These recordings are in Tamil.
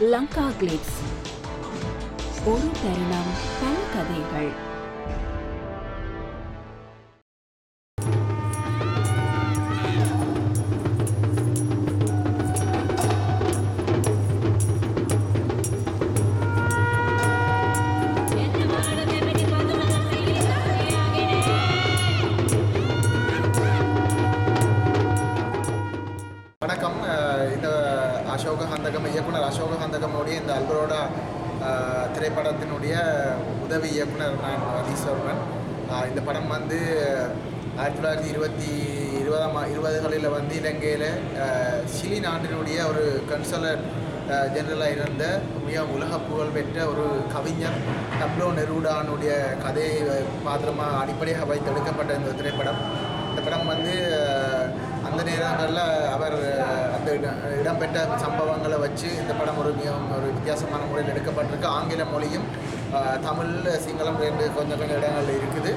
லங்கா கிளிப்ஸ் ஒரு தருணம் பல கதைகள். அசோக ஹந்தகம் இயக்குனர் அசோக ஹந்தகமுடைய இந்த அல்பரோடா திரைப்படத்தினுடைய உதவி இயக்குனர் நான் அதீஸ்வரன் இந்த படம் வந்து ஆயிரத்தி தொள்ளாயிரத்தி இருபத்தி இருபதாம் இருபதுகளில் வந்து இலங்கையில் சிலி நாட்டினுடைய ஒரு கன்சலர் ஜெனரலாக இருந்த மிக உலக புகழ் பெற்ற ஒரு கவிஞர் டப்ளோ நெருடானுடைய கதையை பாத்திரமாக அடிப்படையாக வைத்து எடுக்கப்பட்ட இந்த திரைப்படம். இந்த படம் வந்து அந்த நேரங்களில் அவர் அந்த இடம்பெற்ற சம்பவங்களை வச்சு இந்த படம் ஒரு மிகவும் ஒரு வித்தியாசமான முறையில் எடுக்கப்பட்டிருக்கு. ஆங்கில மொழியும் தமிழ் சிங்களம் ரெண்டு கொஞ்சம் கொஞ்சம் இடங்கள் இருக்குது.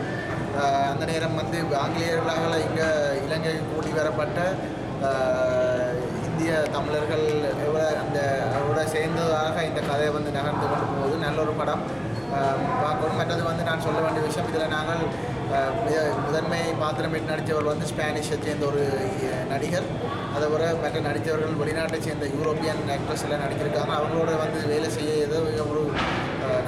அந்த நேரம் வந்து ஆங்கிலேயர்களால் இங்கே இலங்கை கூடி வரப்பட்ட இந்திய தமிழர்கள் எவ்வளோ அந்த அவரோட சேர்ந்ததாக இந்த கதை வந்து நகர்ந்து கொண்டு போகுது. நல்ல ஒரு படம். பார்க்கணும் மற்றது வந்து நான் சொல்ல வேண்டிய விஷயம் இதில் நாங்கள் முதன்மை பாத்திரமிட்டு நடித்தவர் வந்து ஸ்பானிஷை சேர்ந்த ஒரு நடிகர். அதை விட மற்ற நடித்தவர்கள் வெளிநாட்டை சேர்ந்த யூரோப்பியன் ஆக்ட்ரஸ் எல்லாம் நடிச்சிருக்காங்க அவங்களோட வந்து வேலை செய்ய ஏதோ ஒரு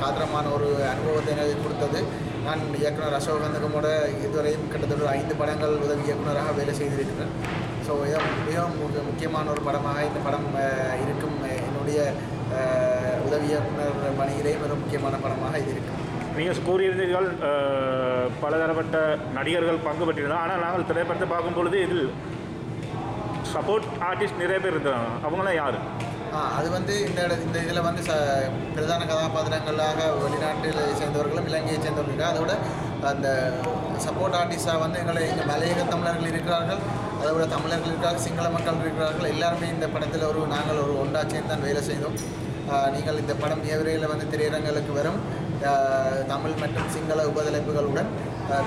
காத்திரமான ஒரு அனுபவத்தை எனக்கு கொடுத்தது. நான் இயக்குனர் அசோகந்தகமோட இதுவரையும் கிட்டத்தட்ட ஒரு ஐந்து படங்கள் உதவி இயக்குனராக வேலை செய்திருக்கிறேன். ஸோ மிகவும் முக்கியமான ஒரு படமாக இந்த படம் இருக்கும் என்னுடைய உதவி இயக்குனர் பணியிலே மிக முக்கியமான படமாக இது இருக்கும் நீங்கள் கூறியிருந்தீர்கள் பலதரப்பட்ட நடிகர்கள் பங்கு பெற்றிருந்தோம் ஆனால் நாங்கள் திரைப்படத்தை பார்க்கும் பொழுது இதில் சப்போர்ட் ஆர்டிஸ்ட் நிறைய பேர் இருந்தாங்க. அவங்களாம் யார்? அது வந்து இந்த இட- இந்த இதில் வந்து ச பிரதான கதாபாத்திரங்களாக வெளிநாட்டில் சேர்ந்தவர்களும் இலங்கையை சேர்ந்தவர்கள் அதோட அந்த சப்போர்ட் ஆர்டிஸ்டாக வந்து எங்களை இங்கே மலையக தமிழர்கள் இருக்கிறார்கள் அதோட தமிழர்கள் இருக்கிறார்கள் சிங்கள மக்கள் இருக்கிறார்கள் எல்லாருமே இந்த படத்தில் ஒரு நாங்கள் ஒரு ஒன்றா சேர்ந்து தான் வேலை செய்தோம். நீங்கள் இந்த படம் ஏவரையில் வந்து திரையரங்களுக்கு வரும். தமிழ் மற்றும் சிங்கள உபதலைப்புகளுடன்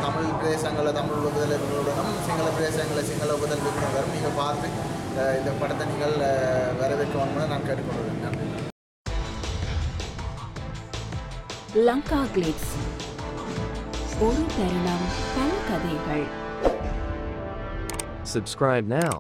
தமிழ் பிரதேசங்களில் தமிழ் உபதலைப்புகளுடனும் சிங்கள பிரதேசங்களில் சிங்கள உபதலைப்புகளுடன் வரும். நீங்கள் பார்த்து இந்த படத்தை நீங்கள் ஆ, கேட்டுக்கொள்கிறேன் நன்றி லங்கா கிளிப்ஸ் ஒரு தருணம் பல கதைகள் Subscribe now.